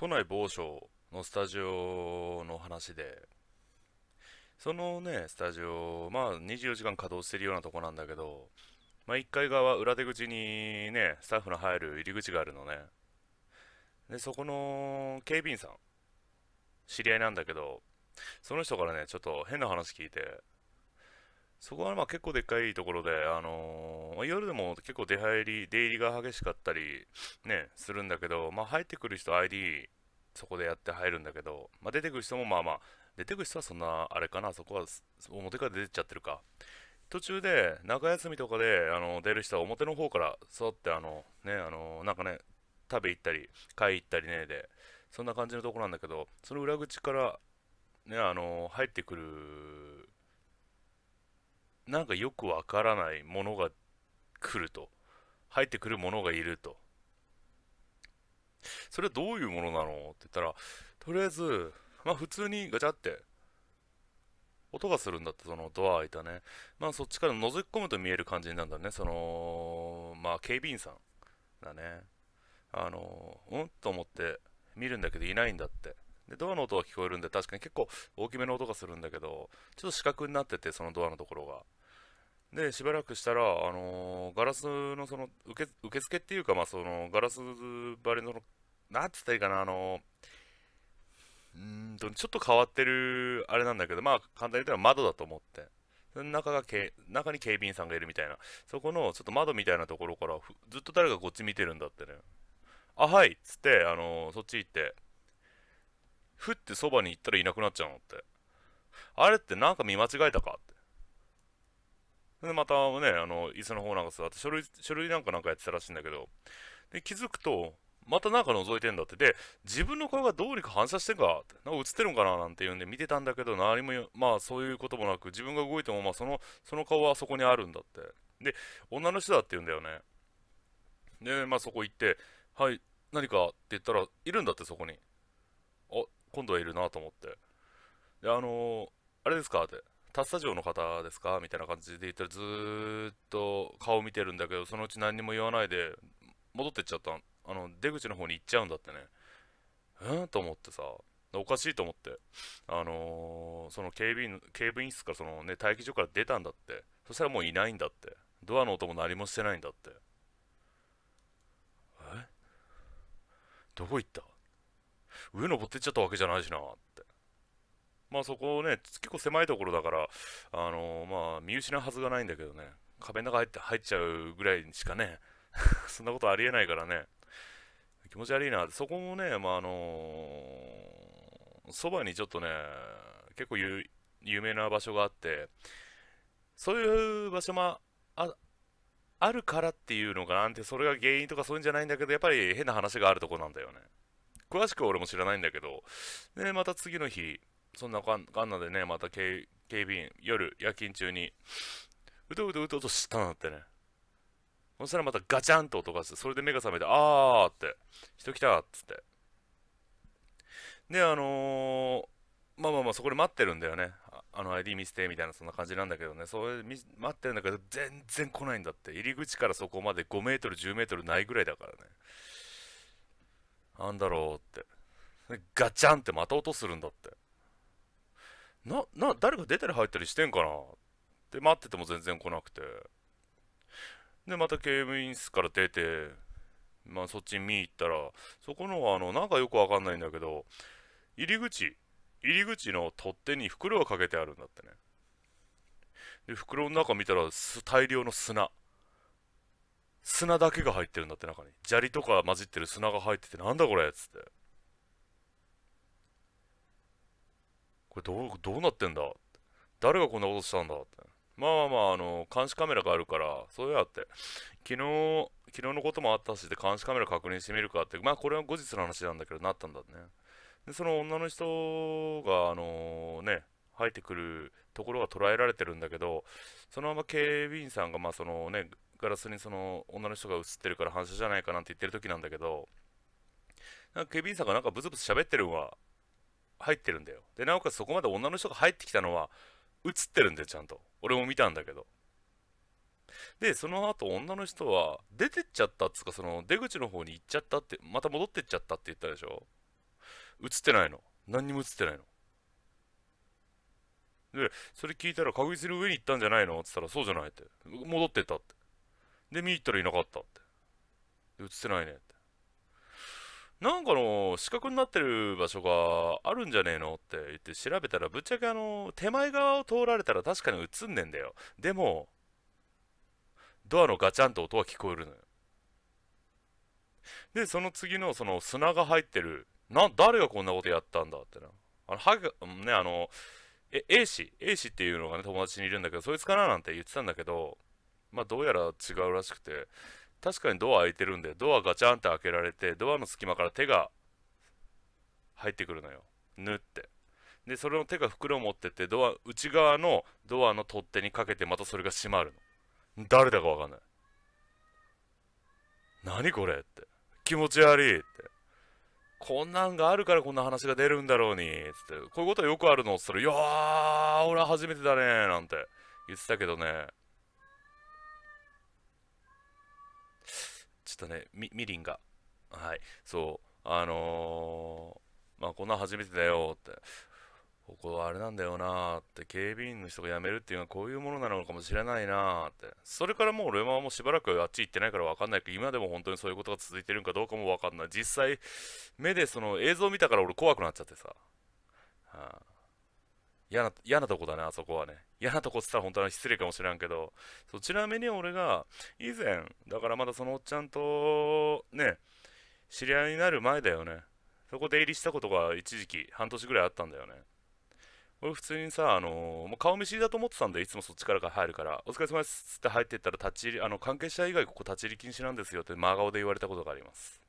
都内某所のスタジオの話で、そのね、スタジオ、まあ24時間稼働してるようなとこなんだけど、まあ1階側、裏出口にね、スタッフの入る入り口があるのね。で、そこの警備員さん、知り合いなんだけど、その人からね、ちょっと変な話聞いて、そこはまあ結構でっかいところで、あのー、夜でも結構出入り、出入りが激しかったり、ね、するんだけど、まあ入ってくる人 ID そこでやって入るんだけど、まあ出てくる人もまあまあ、出てくる人はそんな、あれかな、そこは表から出てっちゃってるか。途中で、中休みとかで、あの、出る人は表の方から座って、あの、ね、あの、なんかね、食べ行ったり、買い行ったりね、で、そんな感じのとこなんだけど、その裏口から、ね、あの、入ってくるなんかよくわからないものが来ると。入ってくるものがいると。それはどういうものなの？って言ったら、とりあえず、まあ普通にガチャって、音がするんだって、そのドア開いたね。まあそっちから覗き込むと見える感じなんだね。その、まあ警備員さんだね。あの、うんと思って見るんだけどいないんだって。で、ドアの音が聞こえるんで、確かに結構大きめの音がするんだけど、ちょっと四角になってて、そのドアのところが。で、しばらくしたら、あのー、ガラスのその受け、受付っていうか、まあ、その、ガラス張りの、なんつったらいいかな、あのー、うんと、ちょっと変わってる、あれなんだけど、まあ、簡単に言ったら窓だと思って。中がけ、中に警備員さんがいるみたいな。そこの、ちょっと窓みたいなところから、ずっと誰がこっち見てるんだってね。あ、はいっつって、あのー、そっち行って、ふってそばに行ったらいなくなっちゃうのって。あれってなんか見間違えたかって。で、またね、あの、椅子の方なんか座って、書類、書類なんかなんかやってたらしいんだけど、で、気づくと、またなんか覗いてんだって。で、自分の顔がどうにか反射してんかって、なんか映ってるんかななんて言うんで見てたんだけど、何も、まあそういうこともなく、自分が動いても、まあその、その顔はそこにあるんだって。で、女の人だって言うんだよね。で、まあそこ行って、はい、何かって言ったら、いるんだって、そこに。あ、今度はいるなと思って。で、あのー、あれですかって。タスタジオの方ですか？みたいな感じで言ったらずーっと顔見てるんだけど、そのうち何にも言わないで戻ってっちゃった。あの、出口の方に行っちゃうんだってね。うんと思ってさ、おかしいと思って。あのー、その警備員、警備員室からそのね、待機所から出たんだって。そしたらもういないんだって。ドアの音も何もしてないんだって。え？どこ行った？上登ってっちゃったわけじゃないしな。まあそこね、結構狭いところだから、あのー、まあ見失うはずがないんだけどね、壁の中入って入っちゃうぐらいにしかね、そんなことありえないからね、気持ち悪いな。そこもね、まああのー、そばにちょっとね、結構有名な場所があって、そういう場所もああるからっていうのかなんて、それが原因とかそういうんじゃないんだけど、やっぱり変な話があるとこなんだよね。詳しくは俺も知らないんだけど、で、また次の日、そんなかんかんなでね、また警備員、夜、夜勤中に、うとうとうとうとしたなってね。そしたらまたガチャンと音がして、それで目が覚めて、あーって、人来たっつって。で、あのー、まあまあまあ、そこで待ってるんだよね。あの ID 見せてみたいなそんな感じなんだけどね、それ待ってるんだけど、全然来ないんだって。入り口からそこまで5メートル、10メートルないぐらいだからね。なんだろうって。ガチャンってまた音するんだって。な、な、誰か出たり入ったりしてんかな？って待ってても全然来なくて。で、また警務員室から出て、まあそっち見に行ったら、そこのあの、なんかよくわかんないんだけど、入り口、入り口の取っ手に袋がかけてあるんだってね。で、袋の中見たら大量の砂。砂だけが入ってるんだって中に。砂利とか混じってる砂が入ってて、なんだこれっつって。これどう、どうなってんだ？誰がこんなことしたんだって。まあまあ、あの、監視カメラがあるから、そうやって、昨日、昨日のこともあったしで監視カメラ確認してみるかって、まあこれは後日の話なんだけど、なったんだね。で、その女の人が、あのー、ね、入ってくるところが捉えられてるんだけど、そのまま警備員さんが、まあそのね、ガラスにその女の人が映ってるから反射じゃないかなんて言ってる時なんだけど、なんか警備員さんがなんかブツブツ喋ってるのは入ってるんだよ。で、なおかつそこまで女の人が入ってきたのは映ってるんだよ、ちゃんと。俺も見たんだけど。で、その後女の人は出てっちゃったっつうか、その出口の方に行っちゃったって、また戻ってっちゃったって言ったでしょ。映ってないの。何にも映ってないの。でそれ聞いたら確実に上に行ったんじゃないの？って言ったらそうじゃないって。戻ってったって。で見に行ったらいなかったって。映ってないねって。なんかの四角になってる場所があるんじゃねえのって言って調べたらぶっちゃけあの手前側を通られたら確かに映んねえんだよ。でもドアのガチャンと音は聞こえるのよ。でその次のその砂が入ってるな誰がこんなことやったんだってな。あのハゲねあのえ A 氏 A 氏っていうのがね友達にいるんだけどそいつかななんて言ってたんだけどまあどうやら違うらしくて。確かにドア開いてるんでドアガチャンって開けられてドアの隙間から手が入ってくるのよ。縫って。でそれの手が袋を持ってってドア内側のドアの取っ手にかけてまたそれが閉まるの。誰だかわかんない。何これって。気持ち悪いって。こんなんがあるからこんな話が出るんだろうに。つって。こういうことはよくあるのっつったらいやー俺は初めてだねなんて。言ってたけどね。ちょっとね。みみりんが。はい。そう。あのー、まあこんなん初めてだよって。ここはあれなんだよなって。警備員の人が辞めるっていうのはこういうものなのかもしれないなって。それからもう俺はもうしばらくあっち行ってないから分かんないけど今でも本当にそういうことが続いてるんかどうかも分かんない実際目でその映像を見たから俺怖くなっちゃってさ、はあ、嫌な嫌なとこだねあそこはね。嫌なとこっつったら本当は失礼かもしれんけど。そちなみに俺が以前だからまだそのおっちゃんとね知り合いになる前だよね。そこ出入りしたことが一時期半年ぐらいあったんだよね。俺普通にさ、あのー、もう顔見知りだと思ってたんで、いつもそっちから入るから、お疲れ様ですって入ってったら、立ち入り、あの、関係者以外ここ立ち入り禁止なんですよって真顔で言われたことがあります。